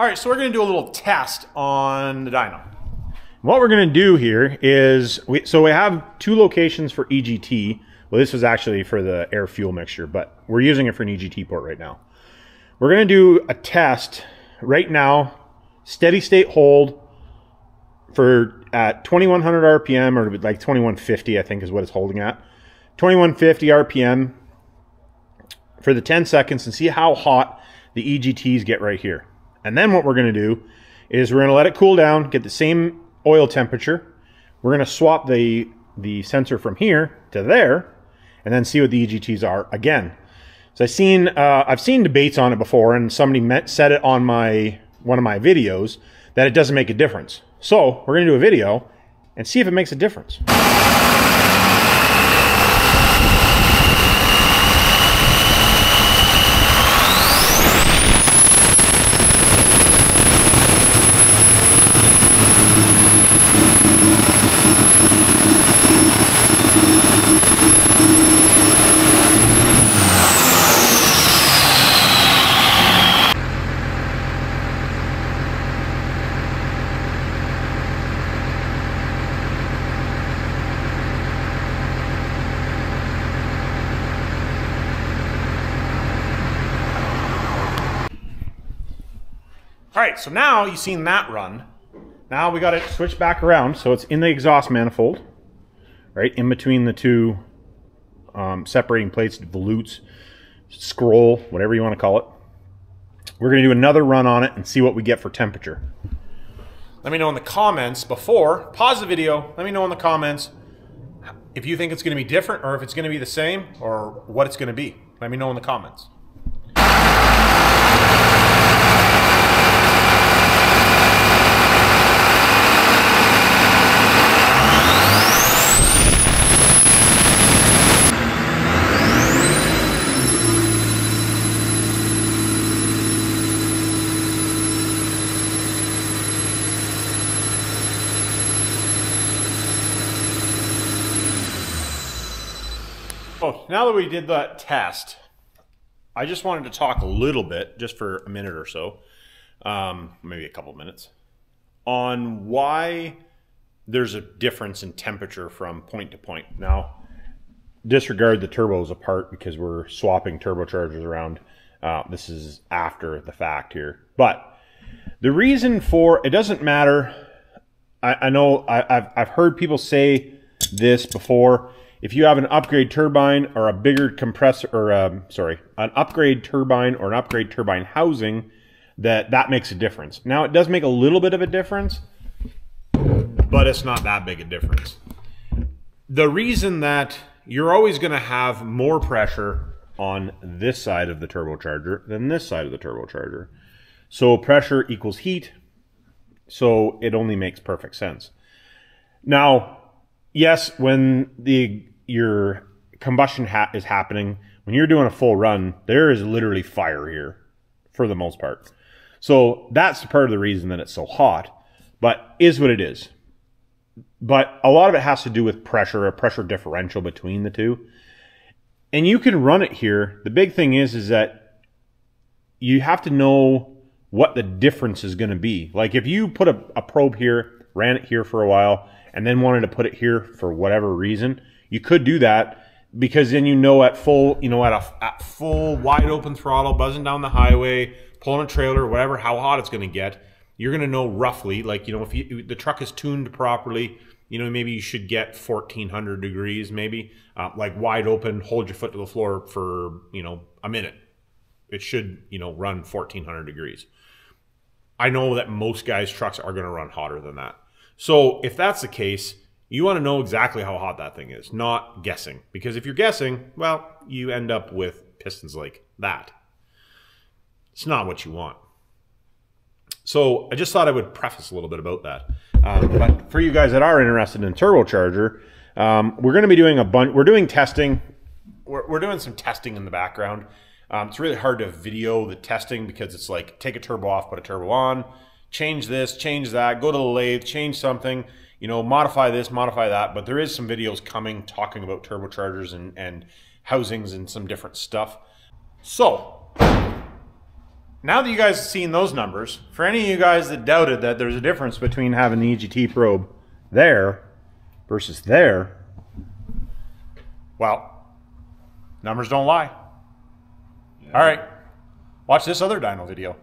All right, so we're going to do a little test on the dyno. What we're going to do here is, we, so we have two locations for EGT. Well, this was actually for the air fuel mixture, but we're using it for an EGT port right now. We're going to do a test right now, steady state hold for at 2100 RPM or like 2150, I think is what it's holding at. 2150 RPM for the 10 seconds and see how hot the EGTs get right here. And then what we're going to do is we're going to let it cool down, get the same oil temperature. We're going to swap the, the sensor from here to there and then see what the EGTs are again. So I've seen, uh, I've seen debates on it before and somebody met, said it on my, one of my videos that it doesn't make a difference. So we're going to do a video and see if it makes a difference. All right, so now you've seen that run. Now we got it switched back around, so it's in the exhaust manifold, right in between the two um, separating plates, volutes, scroll, whatever you want to call it. We're going to do another run on it and see what we get for temperature. Let me know in the comments before, pause the video, let me know in the comments if you think it's going to be different or if it's going to be the same or what it's going to be. Let me know in the comments. Oh, now that we did that test, I just wanted to talk a little bit, just for a minute or so, um, maybe a couple minutes, on why there's a difference in temperature from point to point. Now, disregard the turbos apart because we're swapping turbochargers around. Uh, this is after the fact here. But the reason for it doesn't matter. I, I know I, I've, I've heard people say this before if you have an upgrade turbine or a bigger compressor or um, sorry an upgrade turbine or an upgrade turbine housing that that makes a difference. Now it does make a little bit of a difference but it's not that big a difference. The reason that you're always going to have more pressure on this side of the turbocharger than this side of the turbocharger. So pressure equals heat so it only makes perfect sense. Now yes when the your combustion ha- is happening, when you're doing a full run, there is literally fire here for the most part. So that's part of the reason that it's so hot, but is what it is. But a lot of it has to do with pressure, a pressure differential between the two. And you can run it here. The big thing is, is that you have to know what the difference is going to be. Like if you put a, a probe here, ran it here for a while, and then wanted to put it here for whatever reason, you could do that because then you know at full, you know, at a at full wide open throttle, buzzing down the highway, pulling a trailer, whatever, how hot it's going to get. You're going to know roughly, like you know, if you, the truck is tuned properly, you know, maybe you should get 1400 degrees, maybe uh, like wide open, hold your foot to the floor for you know a minute. It should you know run 1400 degrees. I know that most guys' trucks are going to run hotter than that. So if that's the case, you want to know exactly how hot that thing is, not guessing. Because if you're guessing, well, you end up with pistons like that. It's not what you want. So I just thought I would preface a little bit about that. Um, but for you guys that are interested in turbocharger, um, we're going to be doing a bunch. We're doing testing. We're, we're doing some testing in the background. Um, it's really hard to video the testing because it's like take a turbo off, put a turbo on, change this, change that, go to the lathe, change something you know, modify this, modify that. But there is some videos coming talking about turbochargers and, and housings and some different stuff. So, now that you guys have seen those numbers, for any of you guys that doubted that there's a difference between having the EGT probe there versus there, well, numbers don't lie. All right, watch this other dyno video.